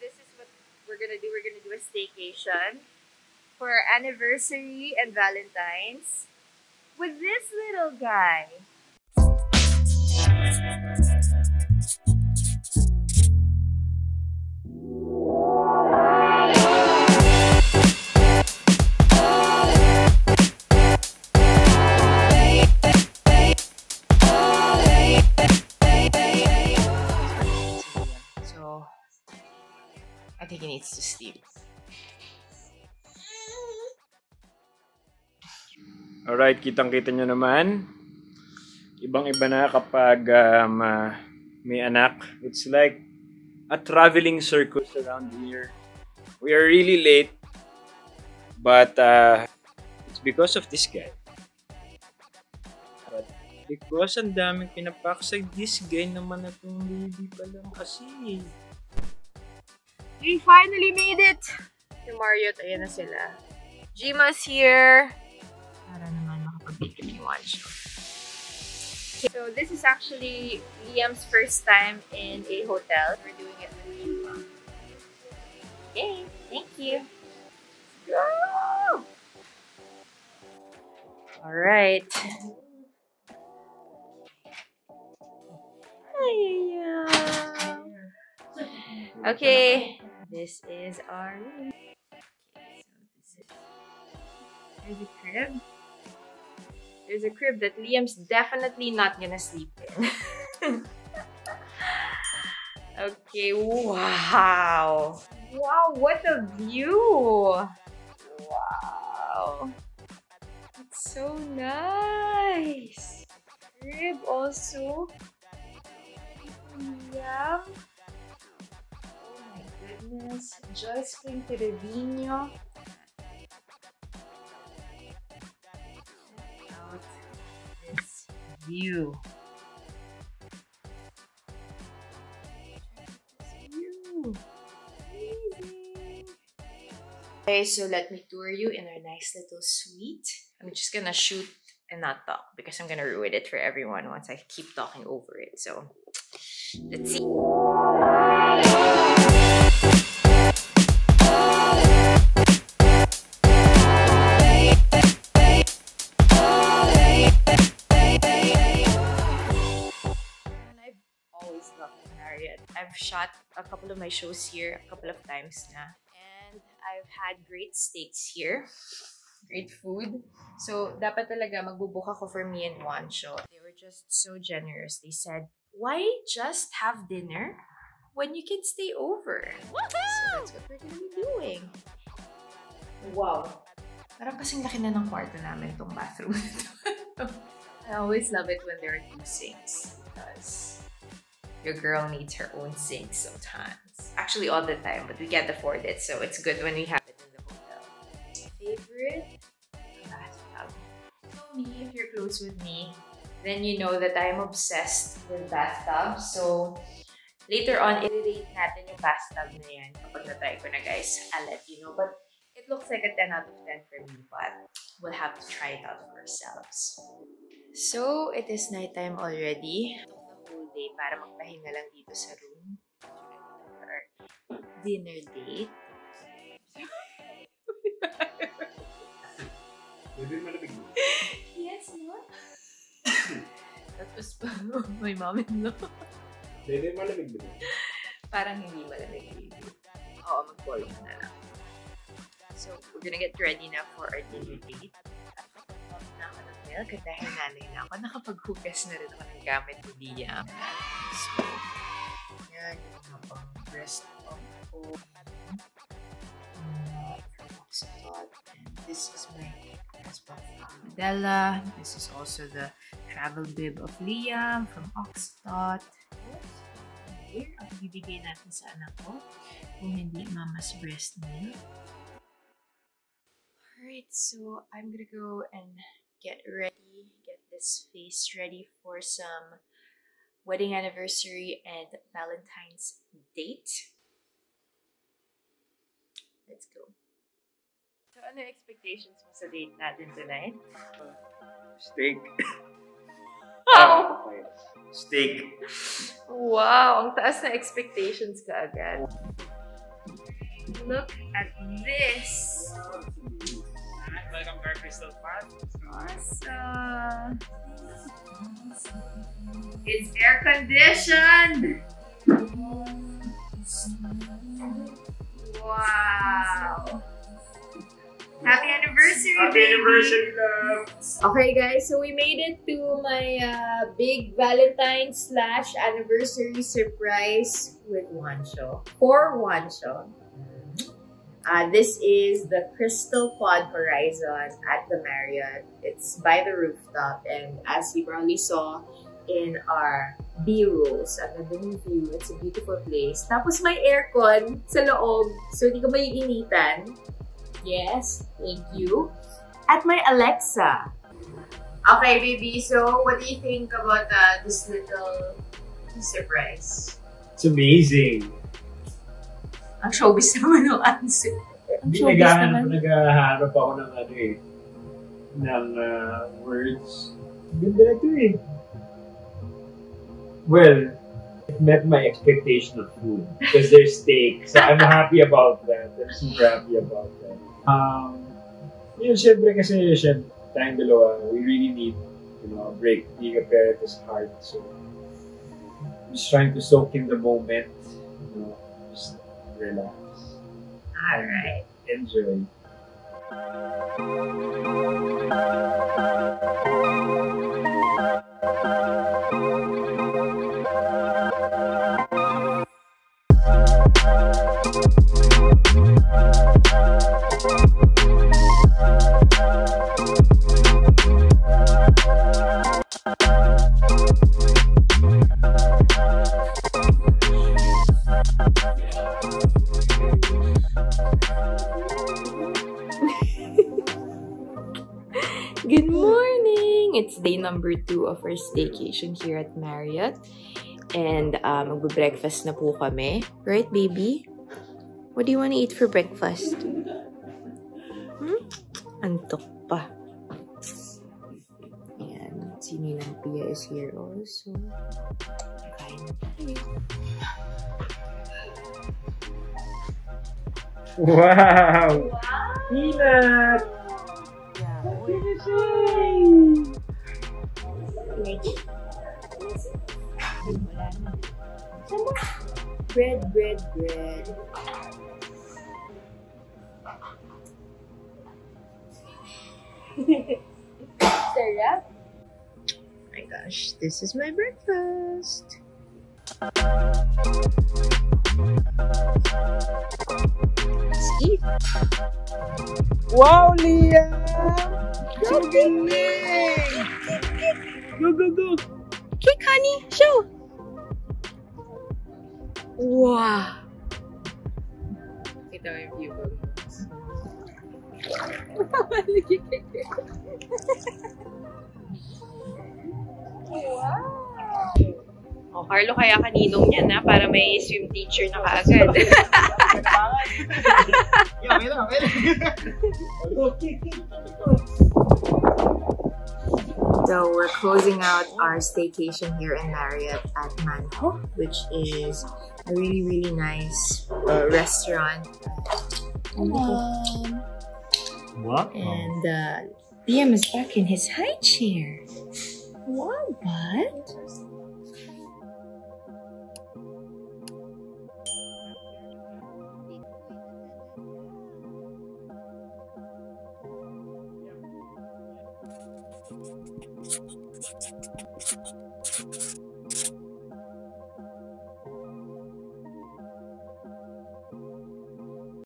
this is what we're gonna do. We're gonna do a staycation for anniversary and Valentine's with this little guy. Alright, kitang-kita nyo naman. Ibang-iba na kapag um, ah, may anak. It's like a traveling circus around here. We are really late. But uh, it's because of this guy. But because ang daming pinapaksay, this guy naman na itong baby pa lang kasi. We finally made it! Yung Marriott, ayan na sila. Jima's here. Para naman makapag-make one. So this is actually Liam's first time in a hotel. We're doing it with. Yay! Thank you. Go! All right. Okay, this is our room. Okay, so this is there's a crib. There's a crib that Liam's definitely not gonna sleep in. okay, wow. Wow, what a view! Wow. It's so nice. Crib also. Liam. Oh my goodness. Joyce Pring Trivino. Amazing. Okay, so let me tour you in our nice little suite. I'm just gonna shoot and not talk because I'm gonna ruin it for everyone once I keep talking over it. So let's see. Shot a couple of my shows here a couple of times na. And I've had great steaks here. Great food. So, dapat talaga magbubook ako for me and Juancho. They were just so generous. They said, why just have dinner when you can stay over? So, that's what we're gonna be doing. Wow. Parang kasing laki na ng kwarto namin itong bathroom. I always love it when there are two sinks because your girl needs her own sink sometimes. Actually, all the time, but we can't afford it, so it's good when we have it in the hotel. Favorite bathtub. Know me, if you're close with me, then you know that I'm obsessed with bathtubs. So, later on, i-rate natin yung bathtub na yan kapag na-try ko na, guys. I'll let you know. But it looks like a 10 out of 10 for me, but we'll have to try it out for ourselves. So, it is nighttime already. Took the whole day para magpahinga lang dito sa room. For our dinner date. yes, no? That was my mom-in-law. Dede malamig ba? Parang hindi malamig baby. Oo, mag-follow ka na lang. So, we're gonna get ready na for our dinner date. Milk, at dahil nanay na ako, nakapaghugas na rin ako ng gamit ni Liam. So, yan yung mga pang breast pump ko. This is my breast Medela. This is also the travel bib of Liam from Oxytot. Here, ang bibigay natin sa anak ko kung hindi mama's breast milk. Alright, so I'm gonna go and get ready, get this face ready for some wedding anniversary and Valentine's date. Let's go. So, ano expectations mo sa date natin tonight? Steak. Wow! Steak. Wow! Ang taas na expectations ka agad. Look at this. Welcome to our Crystal Park. Awesome. It's air conditioned. Wow. Happy anniversary, Happy baby. anniversary, love! Okay, guys, so we made it to my uh, big Valentine slash anniversary surprise with Juancho. For Juancho. Uh, this is the Crystal Pod Horizon at the Marriott. It's by the rooftop, and as you probably saw in our B-rolls, ang ganda ng view. It's a beautiful place. Tapos may aircon sa loob, so hindi ka maiinitan. Yes, thank you. At may Alexa. Okay, baby. So, what do you think about uh, this little surprise? It's amazing. Ang showbiz naman ng answer. Ang Hindi showbiz naghahanap, naman. naghahanap ako ng ano eh, ng uh, words. Ganda na ito eh. Well, it met my expectation of food because there's steak. So I'm happy about that. I'm super happy about that. Um, yun, syempre kasi, syempre, tayong dalawa, we really need, you know, a break. Being a parent is hard. So, I'm just trying to soak in the moment, you know, relax, Alright. enjoy. It's day number two of our staycation here at Marriott. And uh, magbe-breakfast na po kami. Right, baby? What do you want to eat for breakfast? Hmm? Antok pa. Ayan. Si Ninang Pia is here also. Kain na tayo. Wow! Peanut! Bread, bread, bread. Sarap. Oh my gosh, this is my breakfast. Let's eat. Wow, Leah! Go, galing! Oh, Carlo, kaya kaninong niya na para may swim teacher na kaagad. So we're closing out our staycation here in Marriott at Man Ho, which is a really, really nice uh, restaurant. Um, Wow! and uh, Liam is back in his high chair. What? What? うん。